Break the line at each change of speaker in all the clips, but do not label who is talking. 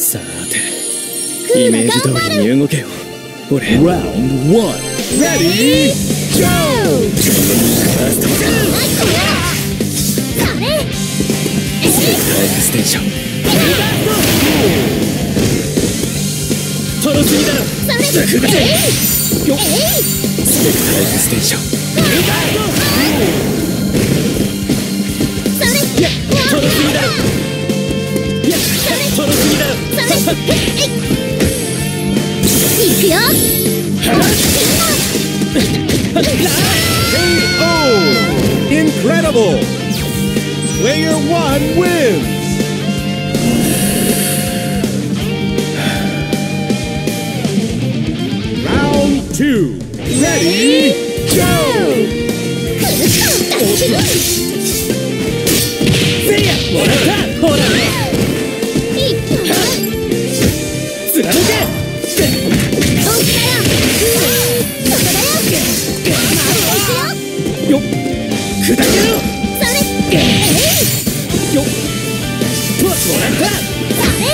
さてイメージ通りに動けよ。俺。
Round one. Ready? Go!
ファースト
それ
スペクターエクステンショントロスミだろスペクターエクステンション
KO! Incredible! Player one wins! Round two. Ready?
貫け
本気だよっ
砕けろ
それ
よっもらった
それ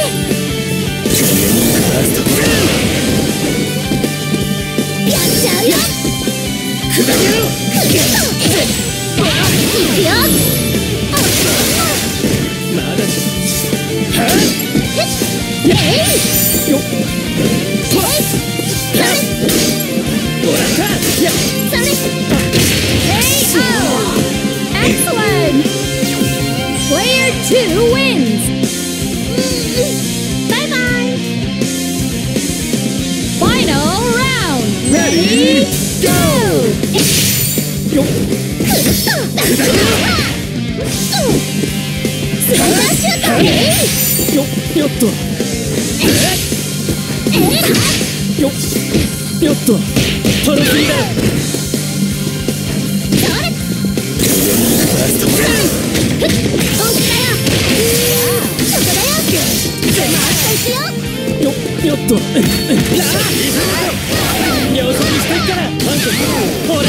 ファースト
やっちゃうよ
砕けろ
いくよ
まだは
え Player 2 wins Bye bye Final round
Ready? Go!
よっ
スライダーシュート
よっよっとよっよっとトロフィーだ
よ
っよっと秒速にしてっからパンコほら